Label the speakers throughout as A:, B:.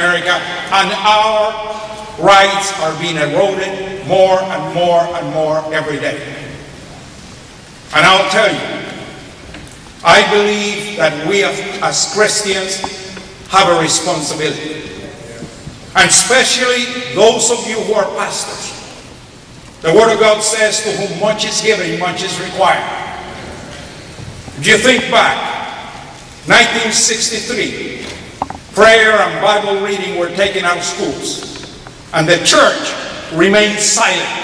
A: America, and our rights are being eroded more and more and more every day. And I'll tell you, I believe that we as Christians have a responsibility. And especially those of you who are pastors. The Word of God says, to whom much is given, much is required. If you think back, 1963, prayer and Bible reading were taken out of schools, and the church remained silent.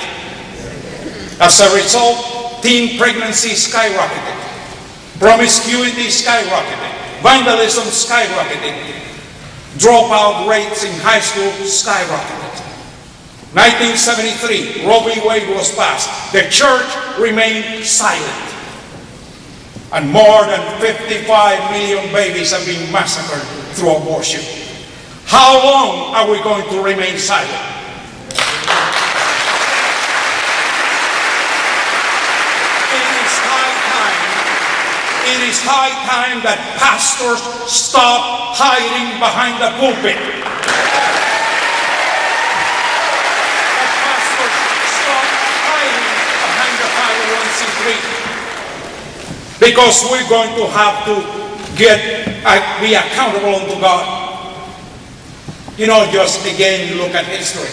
A: As a result, teen pregnancy skyrocketed, promiscuity skyrocketed, vandalism skyrocketed, dropout rates in high school skyrocketed. 1973, Roe v. Wade was passed. The church remained silent. And more than 55 million babies have been massacred through abortion. How long are we going to remain silent? It is high time that pastors stop hiding behind the pulpit. That pastors stop hiding behind the 501c3. Because we're going to have to get be accountable unto God. You know, just again look at history.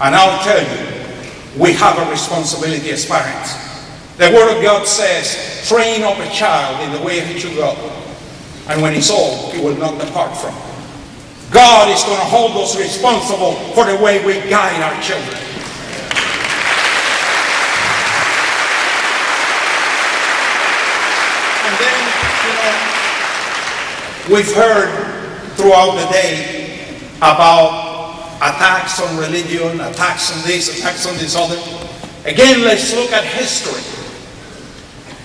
A: And I'll tell you, we have a responsibility as parents. The Word of God says, train up a child in the way he should go. And when he's old, he will not depart from it. God is going to hold us responsible for the way we guide our children. And then, you know, we've heard throughout the day about attacks on religion, attacks on this, attacks on this other. Again, let's look at history.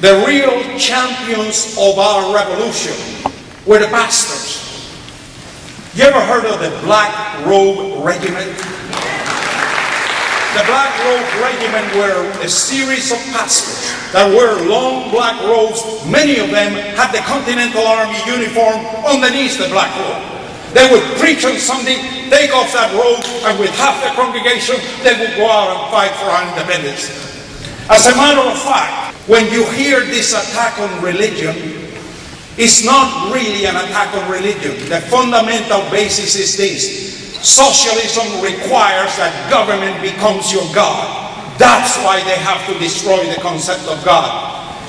A: The real champions of our revolution were the pastors. You ever heard of the Black Robe Regiment? The Black Robe Regiment were a series of pastors that wore long black robes. Many of them had the Continental Army uniform underneath the black robe. They would preach on Sunday, take off that robe, and with half the congregation, they would go out and fight for our independence. As a matter of fact, when you hear this attack on religion, it's not really an attack on religion. The fundamental basis is this. Socialism requires that government becomes your God. That's why they have to destroy the concept of God.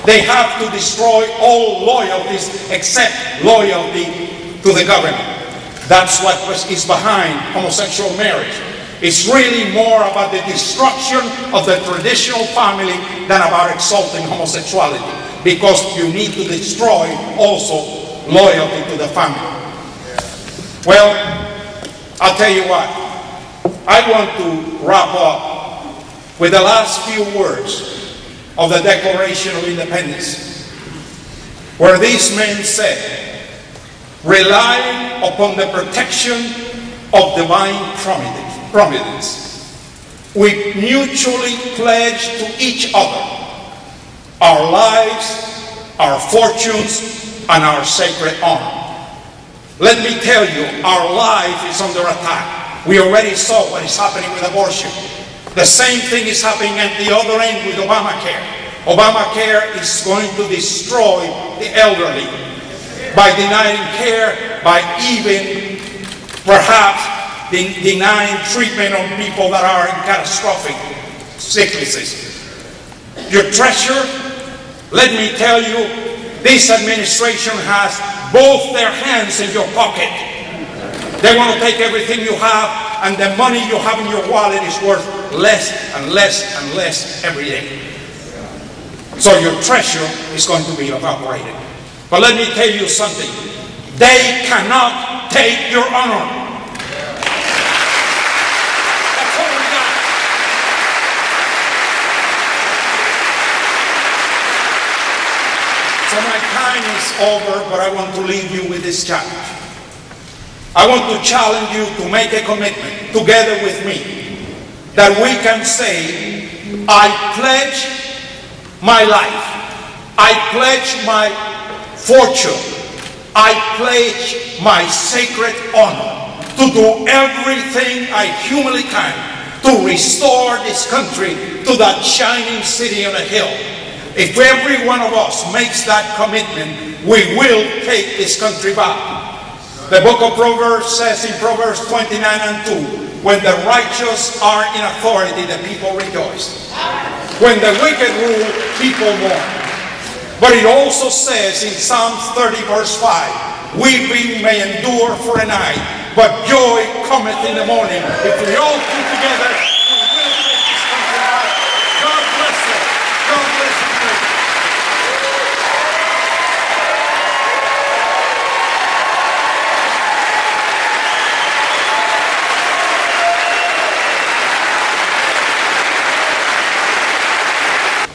A: They have to destroy all loyalties except loyalty to the government. That's what is behind homosexual marriage. It's really more about the destruction of the traditional family than about exalting homosexuality. Because you need to destroy also loyalty to the family. Well, I'll tell you what. I want to wrap up with the last few words of the Declaration of Independence, where these men said, relying upon the protection of divine providence, we mutually pledge to each other our lives, our fortunes, and our sacred honor. Let me tell you, our life is under attack. We already saw what is happening with abortion. The same thing is happening at the other end with Obamacare. Obamacare is going to destroy the elderly by denying care, by even perhaps de- denying treatment on people that are in catastrophic sicknesses. Your treasure, let me tell you, this administration has both their hands in your pocket. They want to take everything you have, and the money you have in your wallet is worth less and less and less every day. So your treasure is going to be evaporated. But let me tell you something. They cannot take your honor. That's all we got. So my time is over, but I want to leave you with this challenge. I want to challenge you to make a commitment together with me that we can say, I pledge my life. I pledge my fortune. I pledge my sacred honor to do everything I humanly can to restore this country to that shining city on a hill. If every one of us makes that commitment, we will take this country back. The book of Proverbs says in Proverbs 29 and 2, when the righteous are in authority, the people rejoice. When the wicked rule, people mourn. But it also says in Psalms 30 verse 5, weeping may endure for a night, but joy cometh in the morning. If we all come together, we will take this country back. God bless you. God bless you.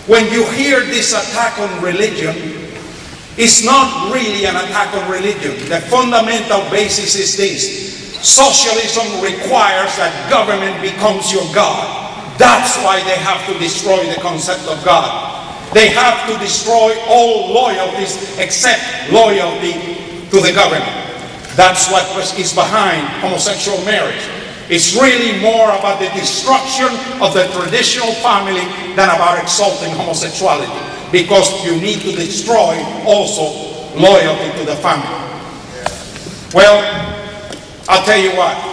A: When you hear this attack on religion, it's not really an attack on religion. The fundamental basis is this. Socialism requires that government becomes your God. That's why they have to destroy the concept of God. They have to destroy all loyalties except loyalty to the government. That's what is behind homosexual marriage. It's really more about the destruction of the traditional family than about exalting homosexuality. Because you need to destroy also loyalty to the family. Well, I'll tell you what.